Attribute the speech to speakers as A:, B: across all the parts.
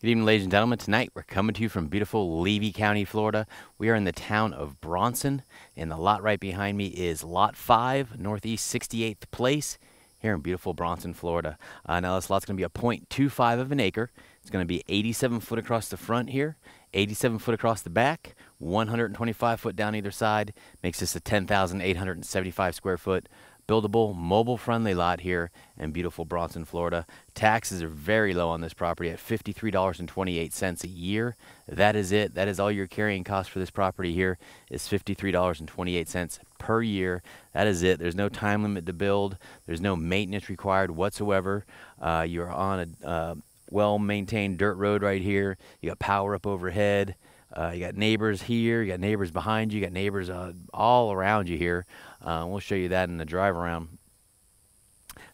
A: Good evening, ladies and gentlemen. Tonight we're coming to you from beautiful Levy County, Florida. We are in the town of Bronson, and the lot right behind me is Lot 5, Northeast 68th Place, here in beautiful Bronson, Florida. Uh, now, this lot's going to be a 0.25 of an acre. It's going to be 87 foot across the front here, 87 foot across the back, 125 foot down either side. Makes this a 10,875 square foot buildable, mobile-friendly lot here in beautiful Bronson, Florida. Taxes are very low on this property at $53.28 a year. That is it. That is all your carrying cost for this property here is $53.28 per year. That is it. There's no time limit to build. There's no maintenance required whatsoever. Uh, you're on a uh, well-maintained dirt road right here. You got power up overhead. Uh, you got neighbors here, you got neighbors behind you, you got neighbors uh, all around you here. Uh, we'll show you that in the drive around.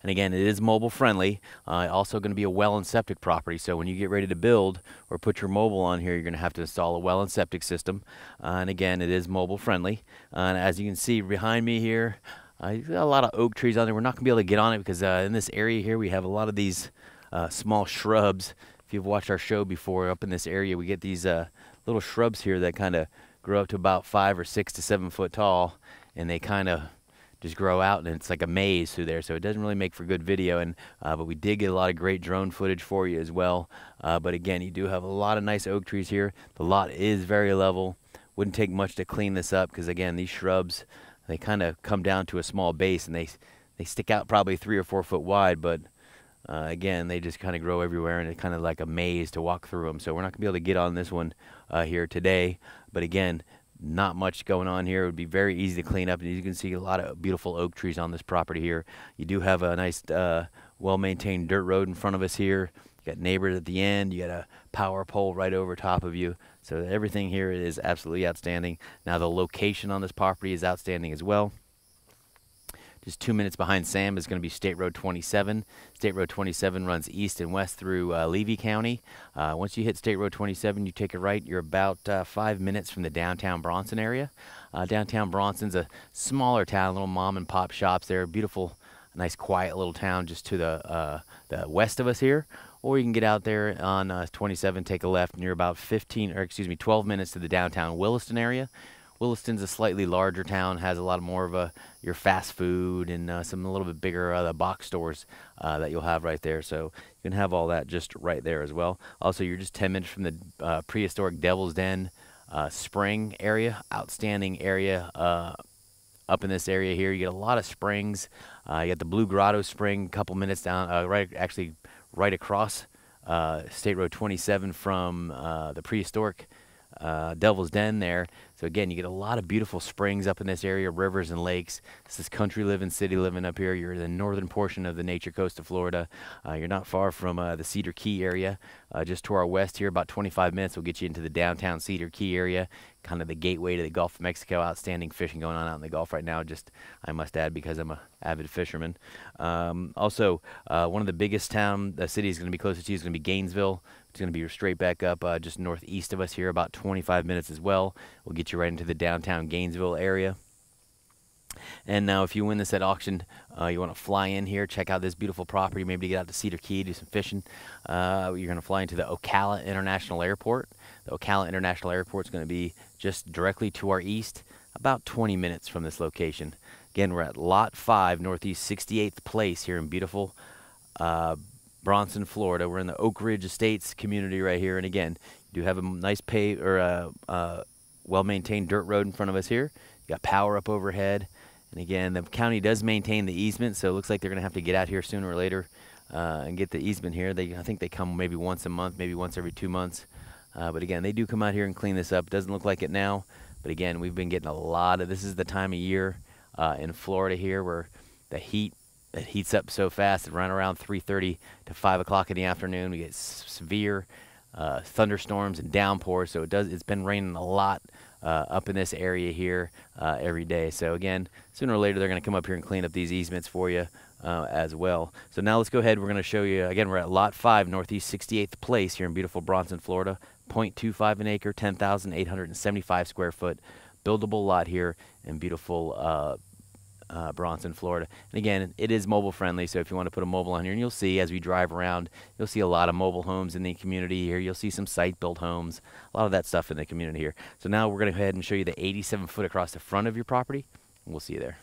A: And again, it is mobile friendly. Uh, also going to be a well and septic property. So when you get ready to build or put your mobile on here, you're going to have to install a well and septic system. Uh, and again, it is mobile friendly. Uh, and as you can see behind me here, uh, a lot of oak trees on there. We're not going to be able to get on it because in this area here, we have a lot of these small shrubs. You've watched our show before, up in this area, we get these little shrubs here that kind of grow up to about five or six to seven foot tall, and they kind of just grow out, and it's like a maze through there. So it doesn't really make for good video, and uh, but we did get a lot of great drone footage for you as well. Uh, but again, you do have a lot of nice oak trees here. The lot is very level. Wouldn't take much to clean this up because again, these shrubs they kind of come down to a small base, and they they stick out probably three or four foot wide, but uh, again, they just kind of grow everywhere, and it's kind of like a maze to walk through them. So we're not going to be able to get on this one uh, here today. But again, not much going on here. It would be very easy to clean up, and you can see a lot of beautiful oak trees on this property here. You do have a nice, uh, well-maintained dirt road in front of us here. You got neighbors at the end. You got a power pole right over top of you. So everything here is absolutely outstanding. Now the location on this property is outstanding as well. Just two minutes behind Sam is going to be State Road 27. State Road 27 runs east and west through uh, Levy County. Uh, once you hit State Road 27, you take a right. You're about uh, five minutes from the downtown Bronson area. Uh, downtown Bronson's a smaller town, little mom and pop shops there. Beautiful, nice, quiet little town just to the uh, the west of us here. Or you can get out there on uh, 27, take a left, and you're about 15, or excuse me, 12 minutes to the downtown Williston area. Williston's a slightly larger town, has a lot more of a your fast food and uh, some a little bit bigger uh, box stores uh, that you'll have right there. So you can have all that just right there as well. Also, you're just 10 minutes from the uh, prehistoric Devil's Den uh, Spring area, outstanding area uh, up in this area here. You get a lot of springs. you got the Blue Grotto Spring, a couple minutes down, right actually right across State Road 27 from the prehistoric Devil's Den there. So again, you get a lot of beautiful springs up in this area, rivers and lakes. This is country living, city living up here. You're in the northern portion of the nature coast of Florida. Uh, you're not far from uh, the Cedar Key area. Uh, just to our west here, about 25 minutes, will get you into the downtown Cedar Key area, kind of the gateway to the Gulf of Mexico. Outstanding fishing going on out in the Gulf right now. Just I must add because I'm a avid fisherman. Um, also, uh, one of the biggest town, the city is going to be closest to you is going to be Gainesville. It's going to be straight back up uh, just northeast of us here, about 25 minutes as well. We'll get you right into the downtown Gainesville area. And now, if you win this at auction, uh, you want to fly in here, check out this beautiful property, maybe get out to Cedar Key, do some fishing. Uh, you're going to fly into the Ocala International Airport. The Ocala International Airport is going to be just directly to our east, about 20 minutes from this location. Again, we're at Lot 5, Northeast 68th Place here in beautiful uh, Bronson, Florida. We're in the Oak Ridge Estates community right here. And again, you do have a nice pave or a, a well-maintained dirt road in front of us here. You got power up overhead. And again, the county does maintain the easement, so it looks like they're going to have to get out here sooner or later uh, and get the easement here. They, I think they come maybe once a month, maybe once every two months. Uh, but again, they do come out here and clean this up. Doesn't look like it now, but again, we've been getting a lot of. This is the time of year uh, in Florida here where the heat it heats up so fast. Around around 3:30 to 5 o'clock in the afternoon, we get severe uh, thunderstorms and downpours. So it does. It's been raining a lot uh, up in this area here uh, every day. So again, sooner or later they're going to come up here and clean up these easements for you uh, as well. So now let's go ahead. We're going to show you again. We're at Lot 5, Northeast 68th Place here in beautiful Bronson, Florida. 0.25 an acre, 10,875 square foot, buildable lot here in beautiful uh, Bronson, Florida. And again, it is mobile friendly, so if you want to put a mobile on here, and you'll see as we drive around, you'll see a lot of mobile homes in the community here. You'll see some site-built homes, a lot of that stuff in the community here. So now we're going to go ahead and show you the 87 foot across the front of your property, and we'll see you there.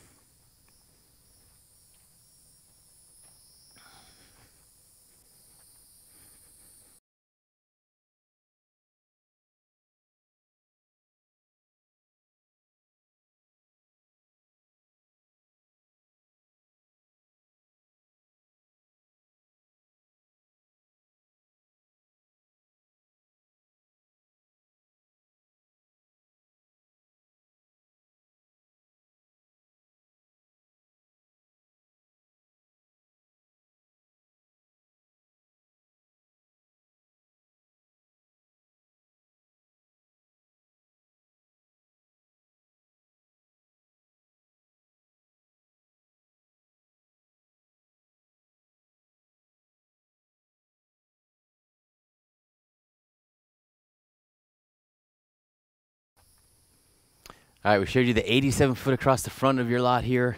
A: All right, we showed you the 87 foot across the front of your lot here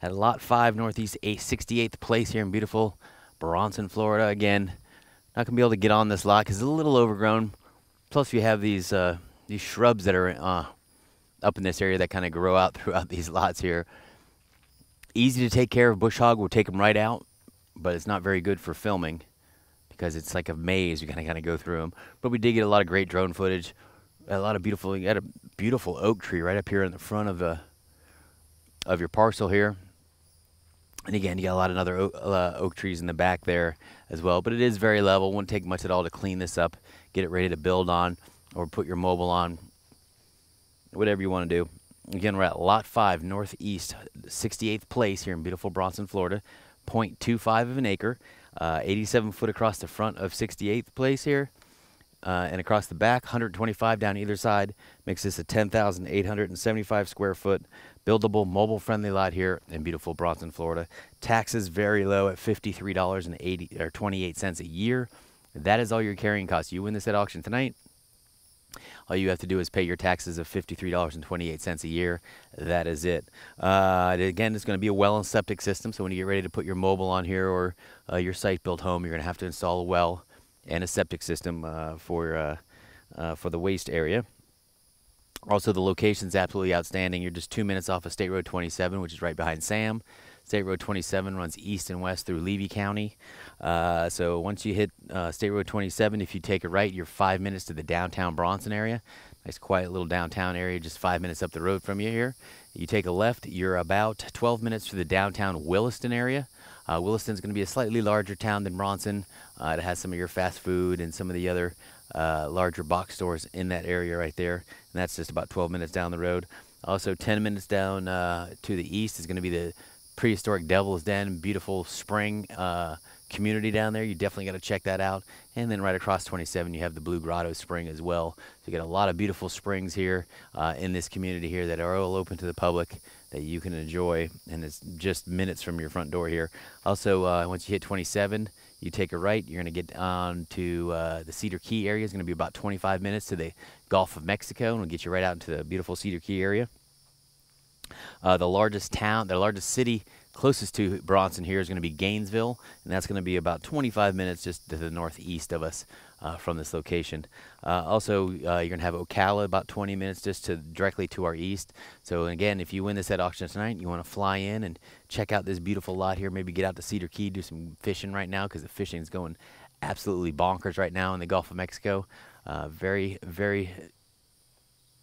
A: at Lot 5 Northeast 68th Place here in beautiful Bronson, Florida. Again, not to be able to get on this lot because it's a little overgrown. Plus, you have these uh, these shrubs that are uh, up in this area that kind of grow out throughout these lots here. Easy to take care of. Bush hog will take them right out, but it's not very good for filming because it's like a maze. You kind of kind of go through them. But we did get a lot of great drone footage a lot of beautiful. You got a beautiful oak tree right up here in the front of the of your parcel here. And again, you got a lot of other oak, uh, oak trees in the back there as well. But it is very level. Won't take much at all to clean this up, get it ready to build on, or put your mobile on. Whatever you want to do. Again, we're at Lot 5, Northeast, 68th place here in beautiful Bronson, Florida. 0.25 of an acre, uh, 87 foot across the front of 68th place here uh, and across the back, 125 down either side, makes this a 10,875 square foot buildable, mobile-friendly lot here in beautiful Bronson, Florida. Taxes very low at $53.80 or 28 cents a year. That is all your carrying costs. You win this at auction tonight. All you have to do is pay your taxes of $53.28 a year. That is it. Uh, again, it's going to be a well and septic system. So when you get ready to put your mobile on here or uh, your site-built home, you're going to have to install a well and a septic system uh, for uh, uh, for the waste area. Also, the location is absolutely outstanding. You're just two minutes off of State Road 27, which is right behind Sam. State Road 27 runs east and west through Levy County. Uh, so once you hit uh, State Road 27, if you take a right, you're five minutes to the downtown Bronson area. Nice quiet little downtown area, just five minutes up the road from you here. You take a left, you're about 12 minutes to the downtown Williston area. Uh, Williston's going to be a slightly larger town than Bronson. Uh, it has some of your fast food and some of the other uh, larger box stores in that area right there. And that's just about 12 minutes down the road. Also, 10 minutes down uh, to the east is going to be the prehistoric Devil's Den, beautiful spring uh, community down there. You definitely got to check that out. And then right across 27, you have the Blue Grotto Spring as well. So you get a lot of beautiful springs here uh, in this community here that are all open to the public that you can enjoy. And it's just minutes from your front door here. Also, uh, once you hit 27, you take a right. You're going to get on to uh, the Cedar Key area. It's going to be about 25 minutes to the Gulf of Mexico, and we'll get you right out into the beautiful Cedar Key area. Uh, the largest town, the largest city closest to Bronson here is going to be Gainesville, and that's going to be about 25 minutes just to the northeast of us uh, from this location. Uh, also, uh, you're going to have Ocala about 20 minutes just to directly to our east. So again, if you win this at auction tonight, you want to fly in and check out this beautiful lot here. Maybe get out to Cedar Key, do some fishing right now because the fishing is going absolutely bonkers right now in the Gulf of Mexico. Uh, very, very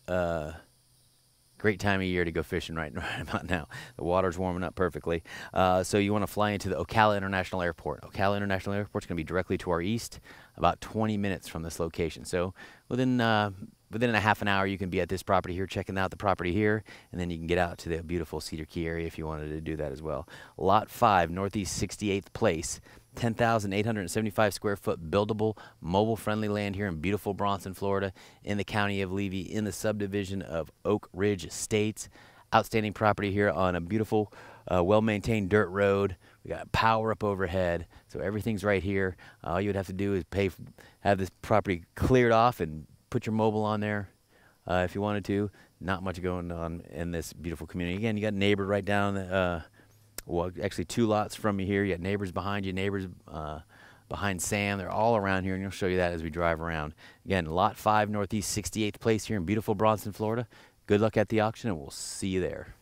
A: uh, great time of year to go fishing right, right about now. The water's warming up perfectly. Uh, so you want to fly into the Ocala International Airport. Ocala International Airport is going to be directly to our east, about 20 minutes from this location. So within uh, within a half an hour, you can be at this property here, checking out the property here, and then you can get out to the beautiful Cedar Key area if you wanted to do that as well. Lot 5, Northeast 68th Place. 10,875 square foot buildable, mobile friendly land here in beautiful Bronson, Florida, in the county of Levy, in the subdivision of Oak Ridge Estates. Outstanding property here on a beautiful, uh, well maintained dirt road. We got power up overhead, so everything's right here. all you would have to do is pay, have this property cleared off and put your mobile on there. uh, if you wanted to. Not much going on in this beautiful community. Again, you got neighbor right down, uh, well, actually two lots from you here. You got neighbors behind you, neighbors uh, behind Sam. They're all around here, and you'll show you that as we drive around. Again, Lot 5, Northeast 68th Place here in beautiful Bronson, Florida. Good luck at the auction, and we'll see you there.